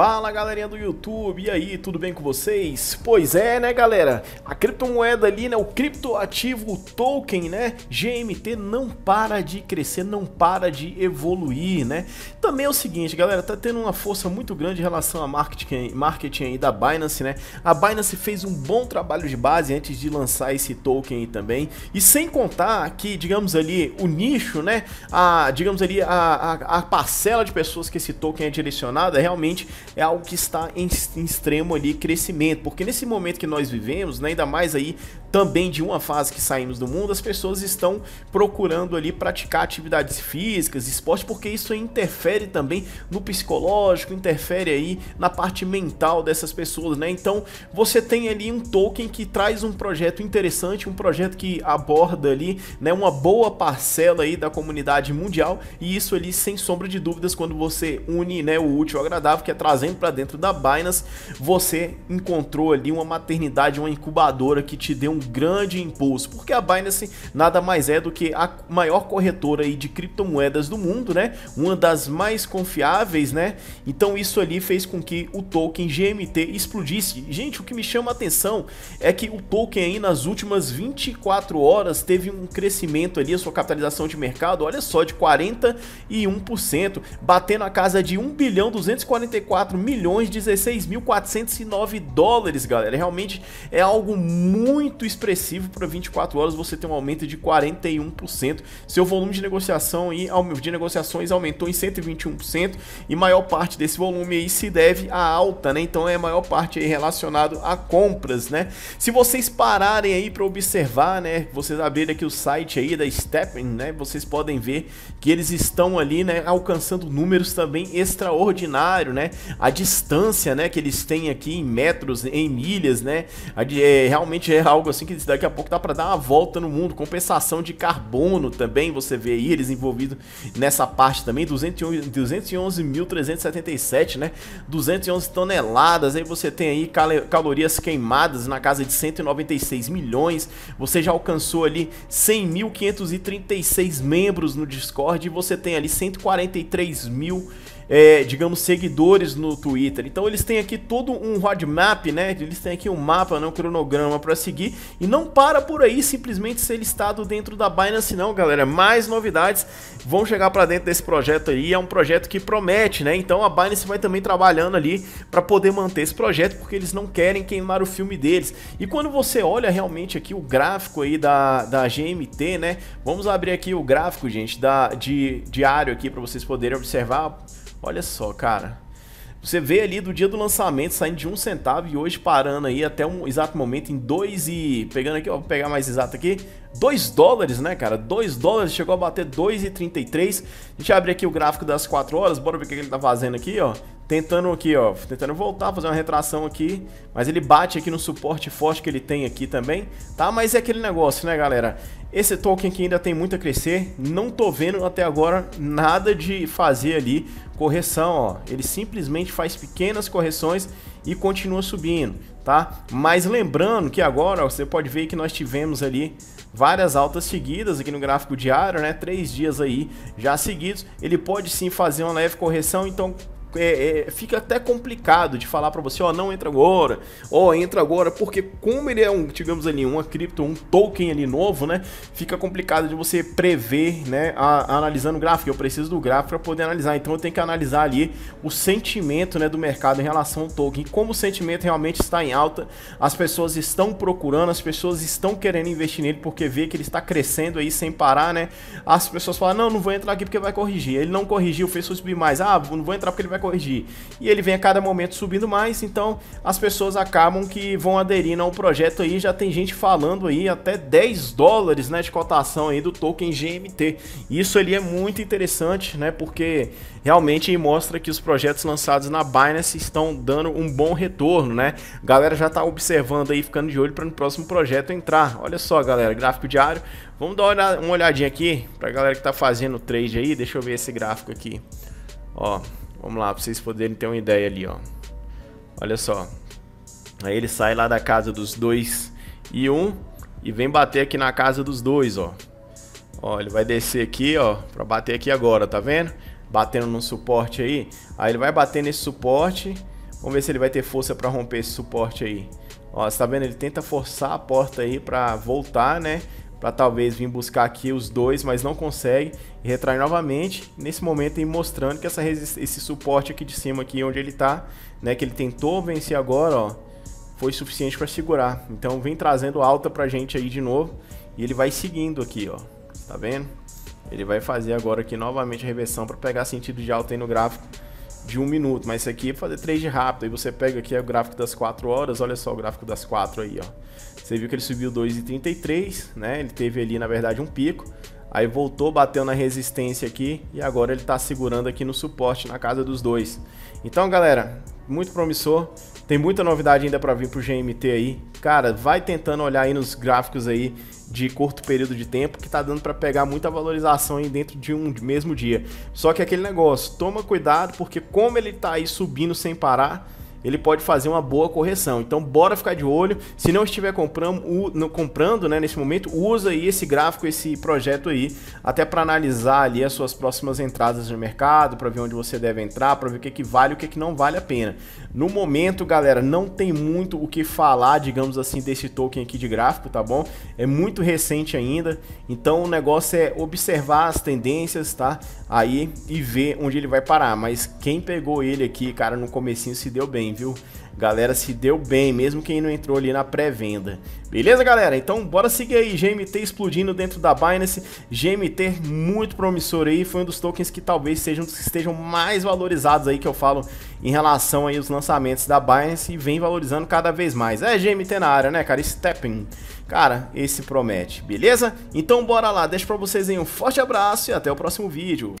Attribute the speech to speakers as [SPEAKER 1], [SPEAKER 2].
[SPEAKER 1] Fala galerinha do YouTube, e aí, tudo bem com vocês? Pois é, né galera, a criptomoeda ali, né, o criptoativo, token, né, GMT não para de crescer, não para de evoluir, né? Também é o seguinte, galera, tá tendo uma força muito grande em relação a marketing, marketing aí da Binance, né? A Binance fez um bom trabalho de base antes de lançar esse token aí também, e sem contar que, digamos ali, o nicho, né, a, digamos ali, a, a, a parcela de pessoas que esse token é direcionado é realmente é algo que está em, em extremo ali crescimento, porque nesse momento que nós vivemos, né, ainda mais aí também de uma fase que saímos do mundo, as pessoas estão procurando ali praticar atividades físicas, esporte, porque isso interfere também no psicológico, interfere aí na parte mental dessas pessoas, né? Então você tem ali um token que traz um projeto interessante, um projeto que aborda ali, né, uma boa parcela aí da comunidade mundial e isso ali sem sombra de dúvidas quando você une, né, o útil ao agradável, que é trazendo para dentro da Binance, você encontrou ali uma maternidade, uma incubadora que te deu um grande impulso, porque a Binance nada mais é do que a maior corretora aí de criptomoedas do mundo, né? Uma das mais confiáveis, né? Então isso ali fez com que o token GMT explodisse. Gente, o que me chama a atenção é que o token aí nas últimas 24 horas teve um crescimento ali, a sua capitalização de mercado, olha só, de 41%, batendo a casa de 1 bilhão 244 milhões 16.409 dólares, galera. Realmente é algo muito expressivo para 24 horas você ter um aumento de 41%. Seu volume de negociação e de negociações aumentou em 121% e maior parte desse volume aí se deve à alta, né? Então é a maior parte aí relacionado a compras, né? Se vocês pararem aí para observar, né, vocês abrirem aqui o site aí da Steppen, né, vocês podem ver que eles estão ali, né, alcançando números também extraordinários, né? A distância, né, que eles têm aqui em metros, em milhas, né? É, realmente é algo assim que daqui a pouco dá para dar uma volta no mundo. Compensação de carbono também, você vê aí eles envolvidos nessa parte também, 211.377, né? 211 toneladas, aí você tem aí cal calorias queimadas na casa de 196 milhões. Você já alcançou ali 100.536 membros no Discord e você tem ali 143 mil é, digamos, seguidores no Twitter. Então eles têm aqui todo um roadmap, né? Eles têm aqui um mapa, né? um cronograma para seguir e não para por aí simplesmente ser listado dentro da Binance não, galera. Mais novidades vão chegar para dentro desse projeto aí. É um projeto que promete, né? Então a Binance vai também trabalhando ali para poder manter esse projeto porque eles não querem queimar o filme deles. E quando você olha realmente aqui o gráfico aí da, da GMT, né? Vamos abrir aqui o gráfico, gente, da, de diário aqui para vocês poderem observar. Olha só, cara. Você vê ali do dia do lançamento saindo de um centavo e hoje parando aí até um exato momento em dois e... Pegando aqui, ó, vou pegar mais exato aqui. 2 dólares, né, cara? 2 dólares, chegou a bater 2,33. A gente abre aqui o gráfico das 4 horas, bora ver o que ele tá fazendo aqui, ó. Tentando aqui, ó, tentando voltar, fazer uma retração aqui. Mas ele bate aqui no suporte forte que ele tem aqui também, tá? Mas é aquele negócio, né, galera? Esse token aqui ainda tem muito a crescer. Não tô vendo até agora nada de fazer ali correção, ó. Ele simplesmente faz pequenas correções e continua subindo, tá? Mas lembrando que agora, ó, você pode ver que nós tivemos ali várias altas seguidas aqui no gráfico diário, né? Três dias aí já seguidos. Ele pode sim fazer uma leve correção, então é, é, fica até complicado de falar para você, ó, não entra agora, ó, entra agora, porque como ele é um, digamos ali, uma cripto, um token ali novo, né, fica complicado de você prever, né, a, analisando o gráfico, eu preciso do gráfico para poder analisar, então eu tenho que analisar ali o sentimento, né, do mercado em relação ao token, como o sentimento realmente está em alta, as pessoas estão procurando, as pessoas estão querendo investir nele porque vê que ele está crescendo aí sem parar, né, as pessoas falam, não, não vou entrar aqui porque vai corrigir, ele não corrigiu, fez subir mais, ah, não vou entrar porque ele vai corrigir. E ele vem a cada momento subindo mais, então as pessoas acabam que vão aderindo ao projeto aí. Já tem gente falando aí até 10 dólares né, de cotação aí do token GMT. Isso ali é muito interessante, né? Porque realmente mostra que os projetos lançados na Binance estão dando um bom retorno, né? Galera já está observando aí, ficando de olho para no próximo projeto entrar. Olha só, galera, gráfico diário. Vamos dar uma olhadinha aqui para a galera que está fazendo trade aí. Deixa eu ver esse gráfico aqui. Ó, Vamos lá, para vocês poderem ter uma ideia ali, ó. Olha só. Aí ele sai lá da casa dos 2 e 1 um, e vem bater aqui na casa dos dois, ó. Ó, ele vai descer aqui, ó, para bater aqui agora, tá vendo? Batendo no suporte aí. Aí ele vai bater nesse suporte Vamos ver se ele vai ter força para romper esse suporte aí. Ó, você tá vendo? Ele tenta forçar a porta aí para voltar, né? Para talvez vir buscar aqui os dois, mas não consegue. E retrai novamente. Nesse momento aí mostrando que essa esse suporte aqui de cima, aqui onde ele tá, né? Que ele tentou vencer agora, ó. Foi suficiente para segurar. Então vem trazendo alta pra gente aí de novo. E ele vai seguindo aqui, ó. Tá vendo? Ele vai fazer agora aqui novamente a reversão para pegar sentido de alta aí no gráfico de um minuto. Mas isso aqui é fazer trade rápido. Aí você pega aqui o gráfico das 4 horas. Olha só o gráfico das 4 aí, ó. Você viu que ele subiu 2,33, né? Ele teve ali, na verdade, um pico. Aí voltou, bateu na resistência aqui e agora ele está segurando aqui no suporte na casa dos dois. Então, galera, muito promissor. Tem muita novidade ainda para vir pro GMT aí. Cara, vai tentando olhar aí nos gráficos aí de curto período de tempo que tá dando para pegar muita valorização aí dentro de um mesmo dia. Só que aquele negócio, toma cuidado porque como ele tá aí subindo sem parar, ele pode fazer uma boa correção. Então, bora ficar de olho. Se não estiver comprando, comprando né, nesse momento, usa aí esse gráfico, esse projeto aí, até para analisar ali as suas próximas entradas no mercado, para ver onde você deve entrar, para ver o que, que vale e o que, que não vale a pena. No momento, galera, não tem muito o que falar, digamos assim, desse token aqui de gráfico, tá bom? É muito recente ainda, então o negócio é observar as tendências, tá? Aí e ver onde ele vai parar. Mas quem pegou ele aqui, cara, no comecinho se deu bem, viu? Galera, se deu bem, mesmo quem não entrou ali na pré-venda. Beleza, galera? Então, bora seguir aí. GMT explodindo dentro da Binance. GMT muito promissor aí. Foi um dos tokens que talvez sejam que estejam mais valorizados aí, que eu falo em relação aí aos lançamentos da Binance. E vem valorizando cada vez mais. É GMT na área, né, cara? Stepping. Cara, esse promete, beleza? Então, bora lá. Deixo pra vocês aí um forte abraço e até o próximo vídeo.